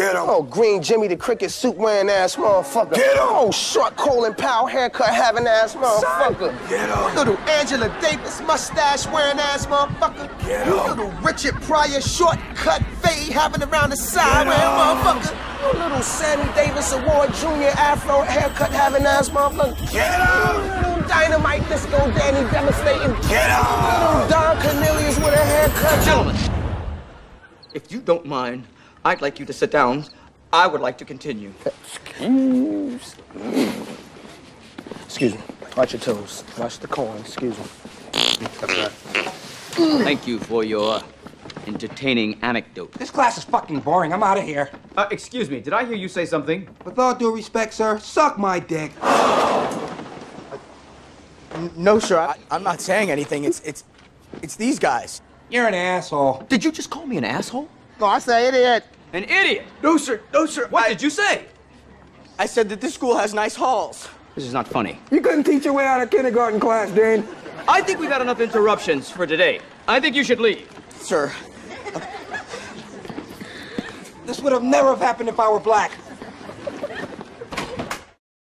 Get him. Oh, green Jimmy the cricket suit wearing ass motherfucker. Get him. Oh, short Colin Powell haircut having ass motherfucker. Get him. Little Angela Davis mustache wearing ass motherfucker. Get him. Little Richard Pryor shortcut fade having around the side Get wearing him. motherfucker. Oh, little Sammy Davis Award Junior afro haircut having ass motherfucker. Get him. Little Dynamite Disco Danny devastating. Get him! Little. Don Cornelius with a haircut. Gentlemen, if you don't mind, I'd like you to sit down. I would like to continue. Excuse me. Excuse me. Watch your toes. Watch the corn. Excuse me. Thank you for your entertaining anecdote. This class is fucking boring. I'm out of here. Uh, excuse me, did I hear you say something? With all due respect, sir, suck my dick. No, sir. I, I'm not saying anything. It's it's it's these guys. You're an asshole. Did you just call me an asshole? No, I say idiot. An idiot! No, sir. No, sir. What I, did you say? I said that this school has nice halls. This is not funny. You couldn't teach your way out of kindergarten class, Dean. I think we've had enough interruptions for today. I think you should leave. Sir, This would have never have happened if I were black.